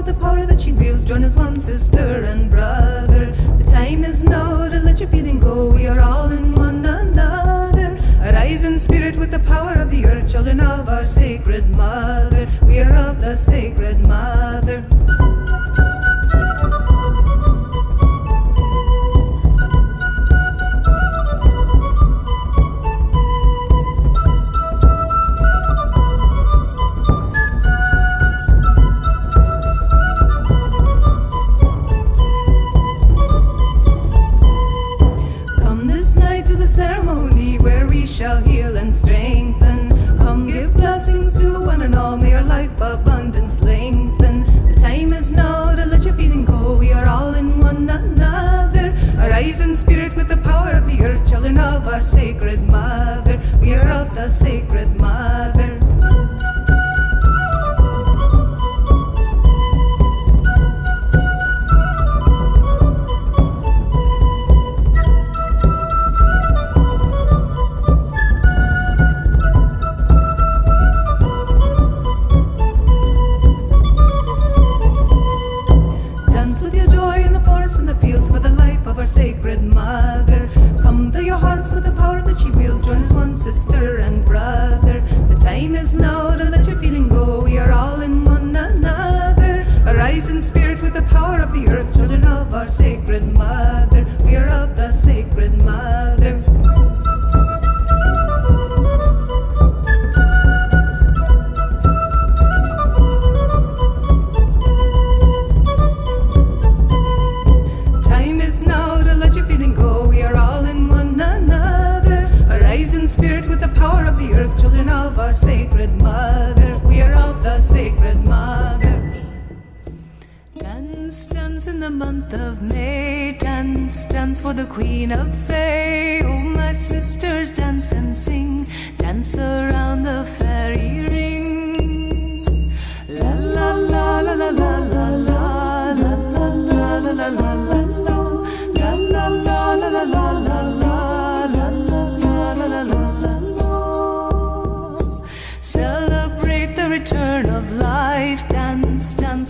with the power that she wields, join as one sister and brother. The time is now to let your feeling go, we are all in one another. Arise in spirit with the power of the earth, children of our sacred mother. We are of the sacred mother. Dance in the month of May. Dance, dance for the Queen of Fay. Oh, my sisters, dance and sing. Dance around the fairy ring. La la la la la la la la la la la la la la.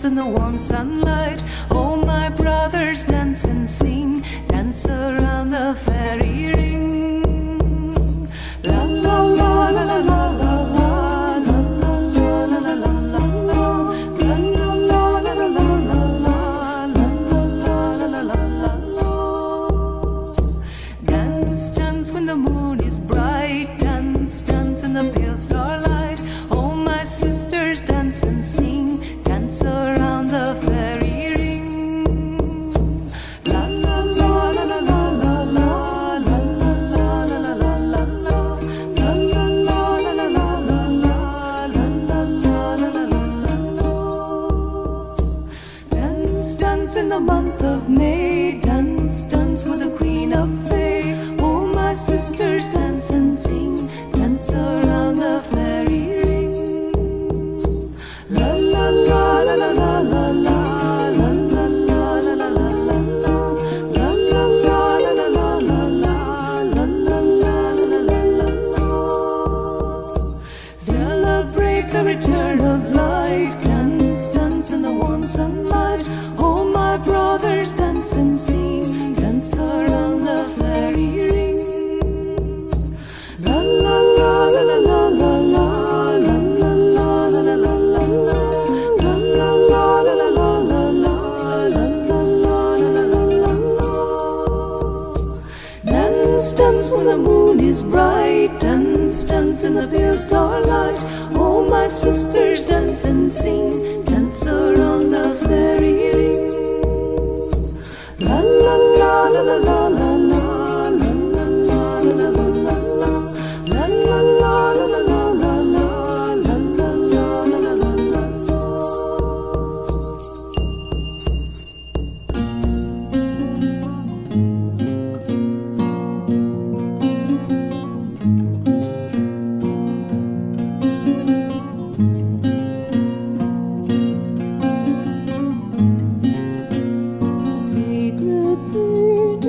in the warm sunlight. Oh, my brothers, dance and sing, dance around. stunts when the moon is bright, dance, stunts in the pale starlight. Oh, my sisters dance and sing, dance around the fairy ring. La la la la la la. la.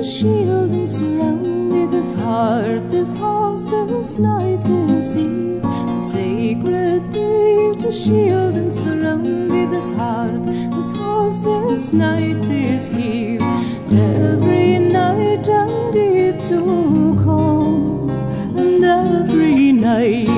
shield and surround me This heart, this house, this night, this eve. The sacred day to shield and surround me This heart, this house, this night, this eve. Every night and eve to come And every night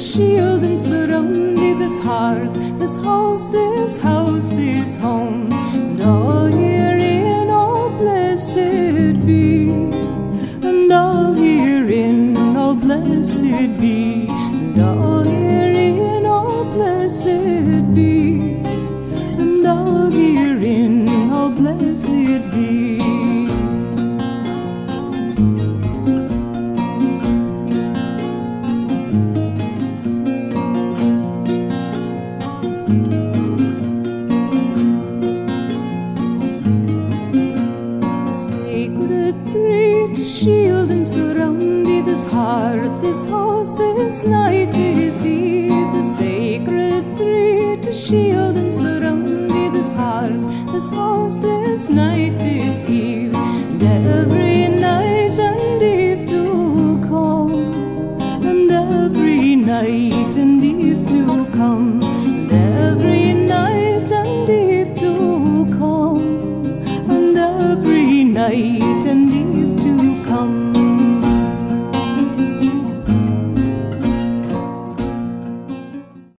shield and surround me this heart, this house, this house, this home, and all herein all blessed be, and all herein all blessed be, and all herein all blessed be. And all herein all blessed be. This house, this night, this eve. The sacred three to shield and surround me, this heart, this house, this night, this eve, and every